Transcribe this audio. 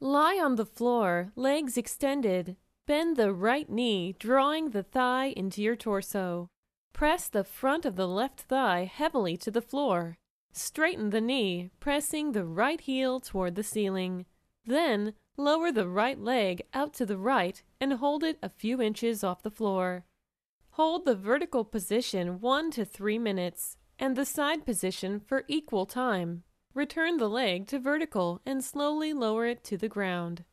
Lie on the floor, legs extended. Bend the right knee, drawing the thigh into your torso. Press the front of the left thigh heavily to the floor. Straighten the knee, pressing the right heel toward the ceiling. Then lower the right leg out to the right and hold it a few inches off the floor. Hold the vertical position 1 to 3 minutes and the side position for equal time. Return the leg to vertical and slowly lower it to the ground.